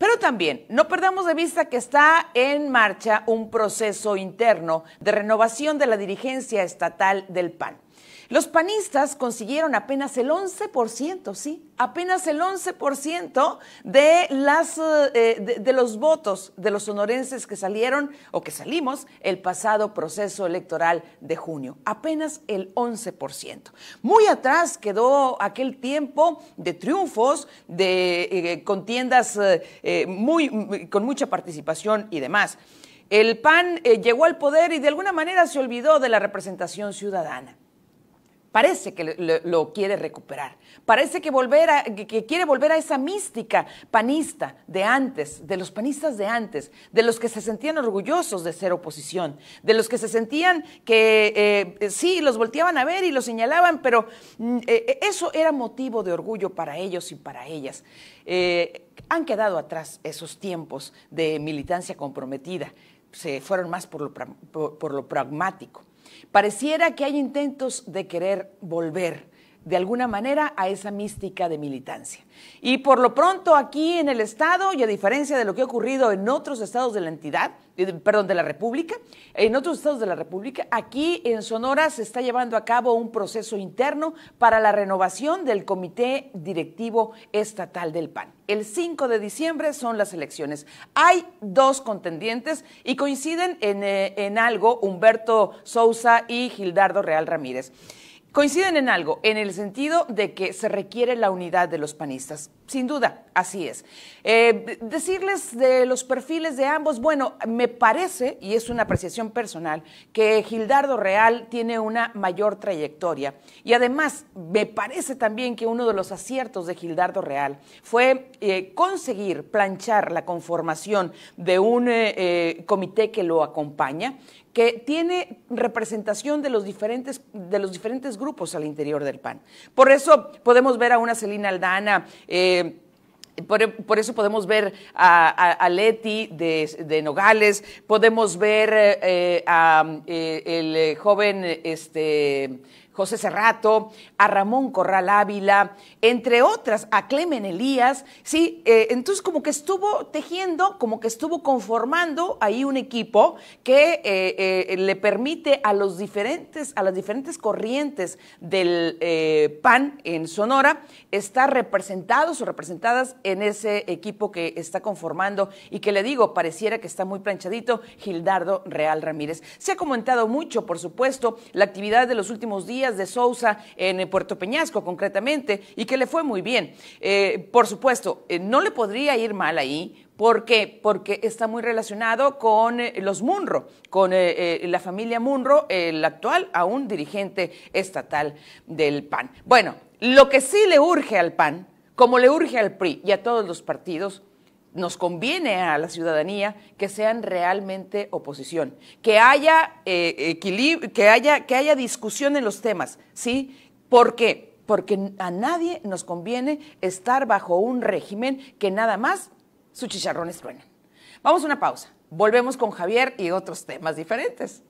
Pero también no perdamos de vista que está en marcha un proceso interno de renovación de la dirigencia estatal del PAN. Los panistas consiguieron apenas el 11%, sí, apenas el 11% de, las, eh, de, los votos de los sonorenses que salieron o que salimos el pasado proceso electoral de junio, apenas el 11%. Muy atrás quedó aquel tiempo de triunfos, de eh, contiendas eh, muy, con mucha participación y demás. El PAN llegó al poder y de alguna manera se olvidó de la representación ciudadana. Parece que lo, quiere recuperar. Parece que, volver a, que, quiere volver a esa mística panista de antes, de los panistas de antes, de los que se sentían orgullosos de ser oposición, de los que se sentían que eh, sí, los volteaban a ver y los señalaban, pero mm, eh, eso era motivo de orgullo para ellos y para ellas. Eh, han quedado atrás esos tiempos de militancia comprometida, se fueron más por lo pragmático. Pareciera que hay intentos de querer volver de alguna manera a esa mística de militancia. Y por lo pronto aquí en el Estado, y a diferencia de lo que ha ocurrido en otros estados de la entidad, eh, perdón, de la República, en otros estados de la República, aquí en Sonora se está llevando a cabo un proceso interno para la renovación del Comité Directivo Estatal del PAN. El 5 de diciembre son las elecciones. Hay dos contendientes y coinciden en, eh, en algo Humberto Sousa y Gildardo Real Ramírez. Coinciden en algo, en el sentido de que se requiere la unidad de los panistas. Sin duda, así es. Eh, decirles de los perfiles de ambos, bueno, me parece, y es una apreciación personal, que Gildardo Real tiene una mayor trayectoria. Y además, me parece también que uno de los aciertos de Gildardo Real fue eh, conseguir planchar la conformación de un eh, comité que lo acompaña que tiene representación de los diferentes, de los diferentes grupos al interior del PAN. Por eso podemos ver a una Celina Aldana. Eh, por, eso podemos ver a, Leti de, Nogales, podemos ver eh, a eh, el joven este, José Cerrato, a Ramón Corral Ávila, entre otras, a Clemen Elías, ¿sí? Eh, entonces como que estuvo tejiendo, como que estuvo conformando ahí un equipo que eh, eh, le permite a los diferentes, a las diferentes corrientes del PAN en Sonora estar representados o representadas en ese equipo que está conformando y que le digo, pareciera que está muy planchadito, Gildardo Real Ramírez. Se ha comentado mucho, por supuesto, la actividad de los últimos días de Sousa en Puerto Peñasco concretamente y que le fue muy bien. Eh, por supuesto, eh, no le podría ir mal ahí. ¿Por qué? Porque está muy relacionado con eh, los Munro, con la familia Munro, el actual aún dirigente estatal del PAN. Bueno, lo que sí le urge al PAN, como le urge al PRI y a todos los partidos, nos conviene a la ciudadanía que sean realmente oposición, que haya eh, equilibrio, que haya, que haya discusión en los temas, ¿sí? ¿Por qué? Porque a nadie nos conviene estar bajo un régimen que nada más sus chicharrones truenan. Vamos a una pausa. Volvemos con Javier y otros temas diferentes.